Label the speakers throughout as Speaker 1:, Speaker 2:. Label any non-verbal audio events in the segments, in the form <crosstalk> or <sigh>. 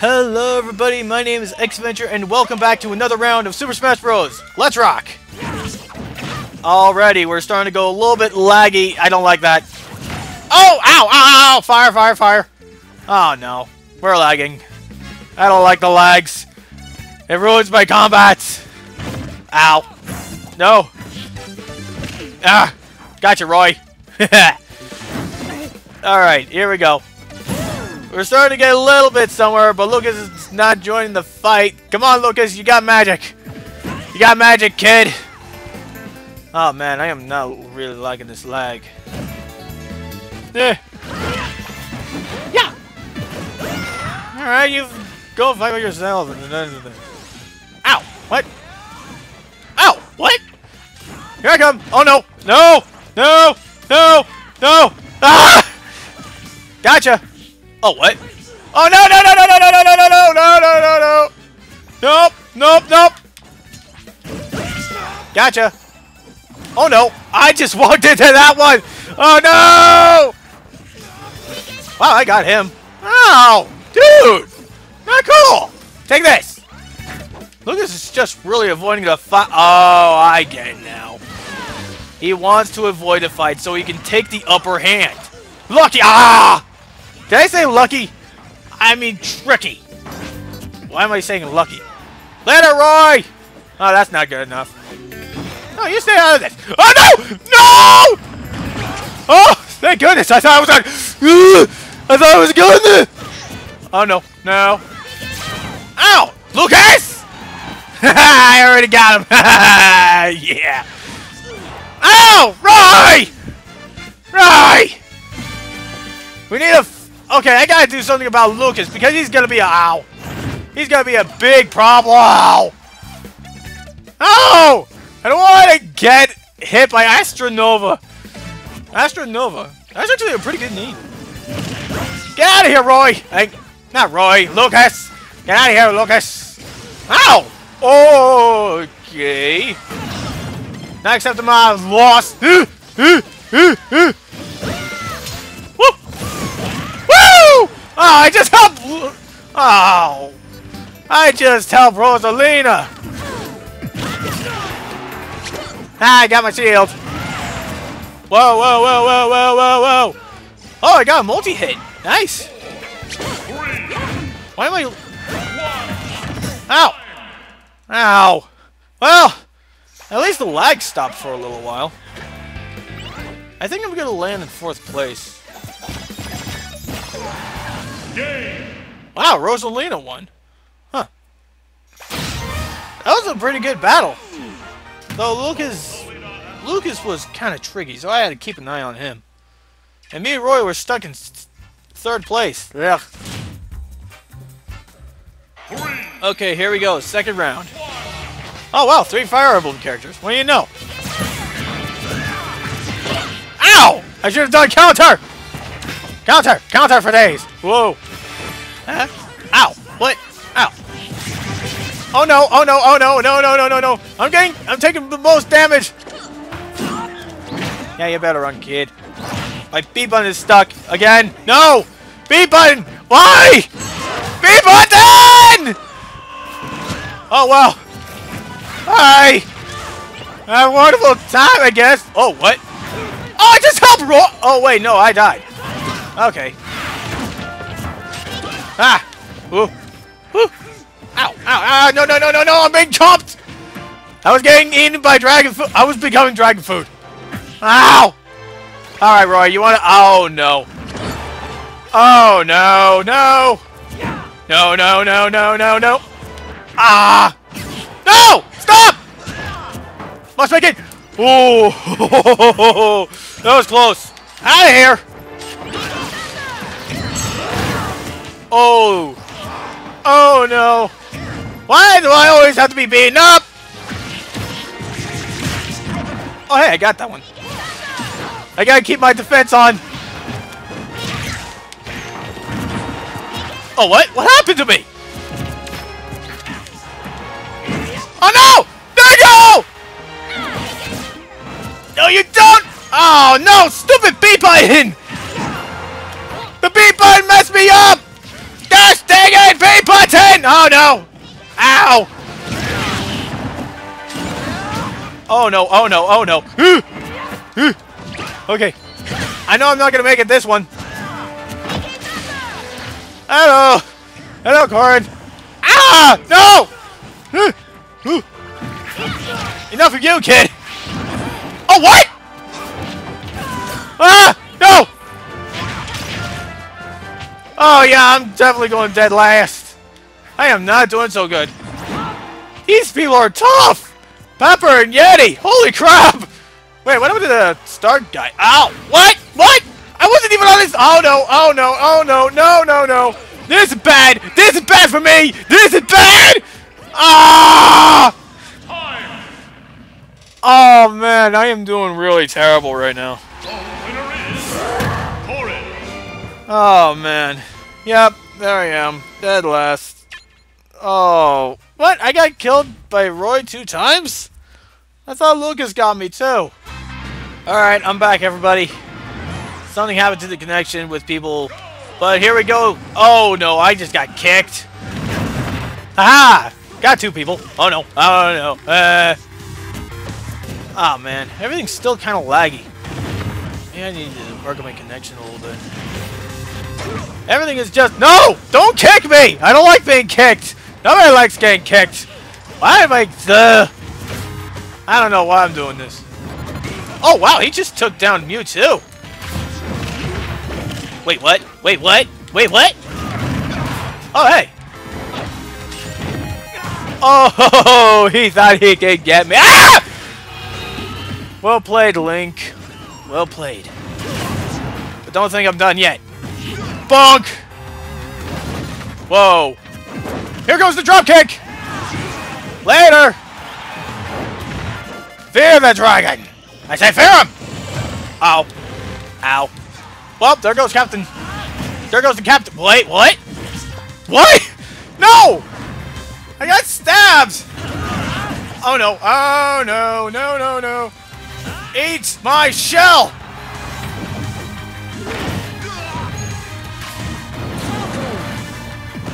Speaker 1: Hello everybody, my name is Xventure and welcome back to another round of Super Smash Bros. Let's rock! Alrighty, we're starting to go a little bit laggy. I don't like that. Oh! Ow! Ow! Ow! Fire! Fire! Fire! Oh no. We're lagging. I don't like the lags. It ruins my combats. Ow. No. Ah! Gotcha, Roy. <laughs> Alright, here we go. We're starting to get a little bit somewhere, but Lucas is not joining the fight. Come on, Lucas, you got magic. You got magic, kid. Oh man, I am not really liking this lag. Eh. Yeah. All right, you go fight with yourself. Ow! What? Ow! What? Here I come! Oh no! No! No! No! No! Ah! Gotcha! Oh, what? Oh, no, no, no, no, no, no, no, no, no, no, no, no, no, no. Nope, nope, nope. Gotcha. Oh, no. I just walked into that one. Oh, no. Wow, I got him. Ow. Dude. Not cool. Take this. Lucas is just really avoiding the fight. Oh, I get it now. He wants to avoid the fight so he can take the upper hand. Lucky. Ah! Did I say lucky? I mean tricky. Why am I saying lucky? Later, Roy! Oh, that's not good enough. No, you stay out of this. Oh, no! No! Oh, thank goodness. I thought I was on. I thought I was there. Oh, no. No. Ow! Lucas! <laughs> I already got him. <laughs> yeah. Ow! Roy! Roy! We need a Okay, I gotta do something about Lucas because he's gonna be a ow. He's gonna be a big problem. Ow! Ow! I don't want to get hit by Astronova. Astronova. That's actually a pretty good name. Get out of here, Roy. Hey, not Roy. Lucas. Get out of here, Lucas. Ow! Okay. Not accepting my loss. <gasps> I just helped... Oh. I just helped Rosalina. Ah, I got my shield. Whoa, whoa, whoa, whoa, whoa, whoa, whoa. Oh, I got a multi-hit. Nice. Why am I... Ow. Ow. Well, at least the lag stopped for a little while. I think I'm to land in fourth place. Game. Wow, Rosalina won. Huh. That was a pretty good battle. Though Lucas Lucas was kind of tricky, so I had to keep an eye on him. And me and Roy were stuck in third place. Ugh. Okay, here we go. Second round. Oh, wow. Three Fire Emblem characters. What do you know? Ow! I should have done counter! Counter! Counter for days! Whoa! Huh? <laughs> Ow! What? Ow! Oh no! Oh no! Oh no! No! No! No! No! No! I'm getting! I'm taking the most damage! Yeah, you better run, kid. My B button is stuck again. No! B button! Why? B button! Oh well. Hi. Have a wonderful time, I guess. Oh, what? Oh, I just helped. Oh wait, no, I died. Okay. Ah! Ooh. Ooh. Ow! Ow! Ow! No! No! No! No! No! I'm being chopped. I was getting eaten by dragon food. I was becoming dragon food. Ow! All right, Roy. You want to? Oh no! Oh no! No! No! No! No! No! No! No! Ah! No! Stop! Must make it. Ooh! <laughs> that was close. Out of here! Oh! Oh no! Why do I always have to be beaten up? Oh hey, I got that one. I gotta keep my defense on. Oh what? What happened to me? Oh no! No you! go! No you don't! Oh no! Stupid B button! The B button messed me up! Dang it, people! again! Oh no! Ow! Oh no, oh no, oh no. <gasps> okay. I know I'm not gonna make it this one. Hello! Hello, Corrin! Ah! No! <gasps> Enough of you, kid! Oh, what? Ah! No! Oh, yeah, I'm definitely going dead last. I am not doing so good. These people are tough! Pepper and Yeti! Holy crap! Wait, what happened to the start guy? Ow! What? What? I wasn't even on this- Oh no, oh no, oh no, no, no, no! This is bad! This is bad for me! This is bad! Ah! Oh man, I am doing really terrible right now. Oh man. Yep, there I am. Dead last. Oh. What? I got killed by Roy two times? I thought Lucas got me too. Alright, I'm back everybody. Something happened to the connection with people. But here we go. Oh no, I just got kicked. Aha! Got two people. Oh no. Oh no. Uh. Oh man, everything's still kind of laggy. Maybe I need to work on my connection a little bit. Everything is just no! Don't kick me! I don't like being kicked. Nobody likes getting kicked. Why am I? Uh, I don't know why I'm doing this. Oh wow, he just took down Mewtwo. Wait, what? Wait, what? Wait, what? Oh hey. Oh, <laughs> he thought he could get me. Ah! Well played, Link. Well played. But don't think I'm done yet. Bonk! Whoa. Here goes the dropkick! Later! Fear the dragon! I say fear him! Ow. Ow. Well, there goes Captain. There goes the Captain. Wait, what? What? No! I got stabbed! Oh no. Oh no, no, no, no. Eat my shell!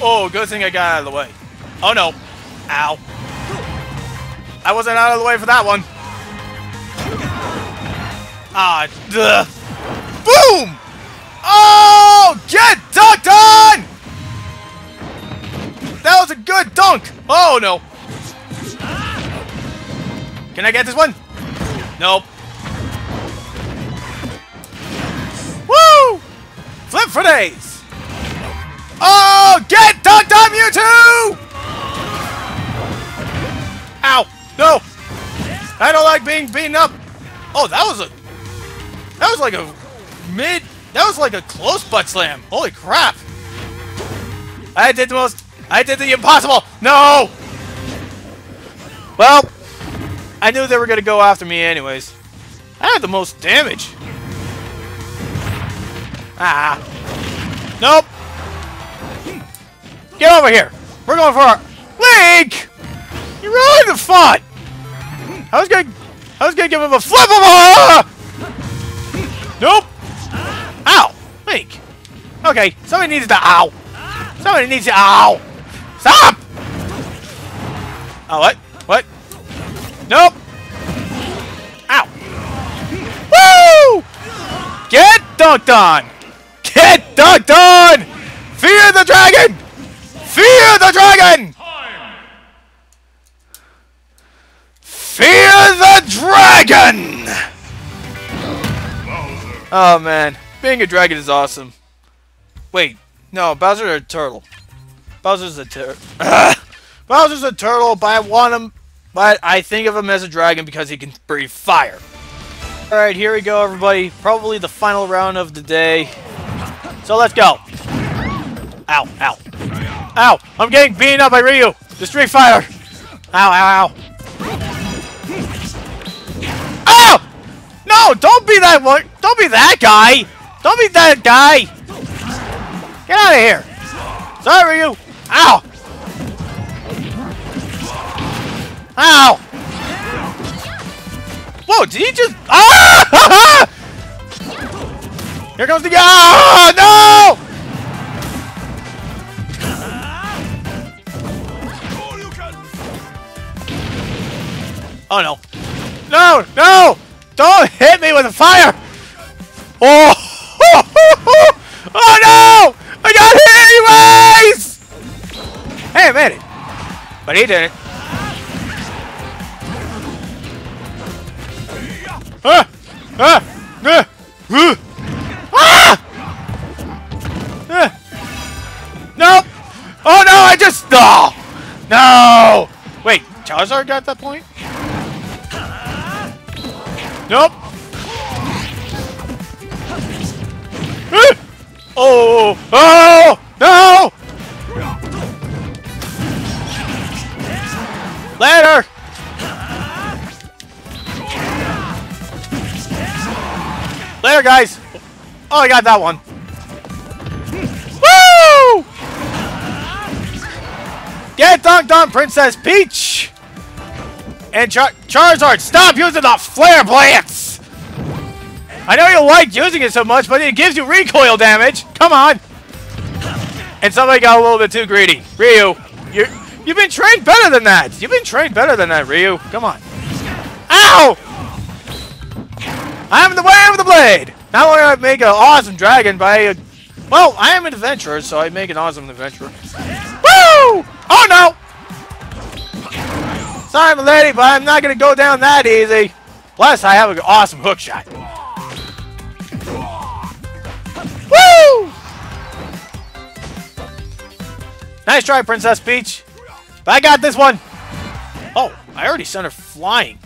Speaker 1: Oh, good thing I got out of the way. Oh no. Ow. I wasn't out of the way for that one. Ah, duh. Boom! Oh, get dunked on! That was a good dunk. Oh no. Can I get this one? Nope. Woo! Flip for days! Oh, Mewtwo! Ow! No! I don't like being beaten up. Oh, that was a... That was like a mid... That was like a close butt slam. Holy crap! I did the most... I did the impossible! No! Well, I knew they were going to go after me anyways. I had the most damage. Ah. Nope. Get over here. We're going for our... Link! You ruined the fun! I was gonna... I was gonna give him a flip of a... <laughs> Nope. Ow. Link. Okay, somebody needs to... Ow. Somebody needs to... Ow. Stop! Oh, what? What? Nope. Ow. Woo! Get dunked on! Get dunked on! Fear the dragon! Fear the dragon! Fear the dragon! Oh man, being a dragon is awesome. Wait, no, Bowser's a turtle. Bowser's a turtle. <laughs> Bowser's a turtle, but I want him. But I think of him as a dragon because he can breathe fire. Alright, here we go, everybody. Probably the final round of the day. So let's go. Ow, ow. Ow! I'm getting beaten up by Ryu! The Street Fighter! Ow, ow, ow. Ow! No! Don't be that one! Don't be that guy! Don't be that guy! Get out of here! Sorry, Ryu! Ow! Ow! Whoa, did he just... Ah! <laughs> Here comes the... Ah! No! Oh no. No, no! Don't hit me with the fire! Oh! <laughs> oh no! I got hit anyways! Hey, I made it. But he didn't. Ah! Ah! Ah! Ah! ah! ah! No! Oh no, I just... No! No! Wait, Charizard got that point? Nope. Eh! Oh, oh! Oh! No! Later! Later, guys! Oh, I got that one. Woo! Get dunked on, Princess Peach! And Char Charizard, stop using the Flare Blitz! I know you like using it so much, but it gives you recoil damage! Come on! And somebody got a little bit too greedy. Ryu, you you've been trained better than that! You've been trained better than that, Ryu. Come on. Ow! I'm the way of the blade! Not only I make an awesome dragon, but I... Well, I am an adventurer, so I make an awesome adventurer. Woo! Oh no! Sorry, lady, but I'm not gonna go down that easy. Plus, I have an awesome hook shot. Woo! Nice try, Princess Peach. But I got this one. Oh, I already sent her flying.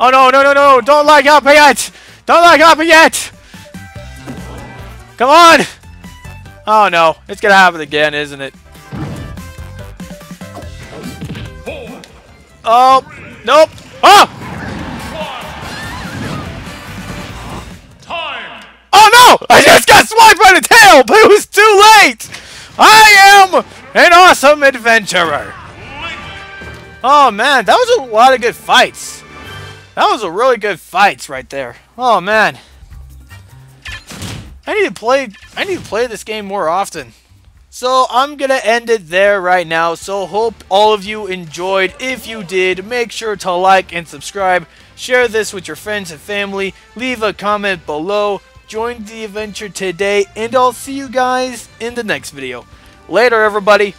Speaker 1: Oh no, no, no, no! Don't like up yet! Don't like up yet! Come on! Oh no, it's gonna happen again, isn't it? Oh, nope. Oh!
Speaker 2: Time.
Speaker 1: Oh no! I just got swiped by the tail, but it was too late! I am an awesome adventurer! Oh man, that was a lot of good fights. That was a really good fights right there. Oh man. I need to play I need to play this game more often. So I'm going to end it there right now. So hope all of you enjoyed. If you did, make sure to like and subscribe. Share this with your friends and family. Leave a comment below. Join the adventure today. And I'll see you guys in the next video. Later, everybody.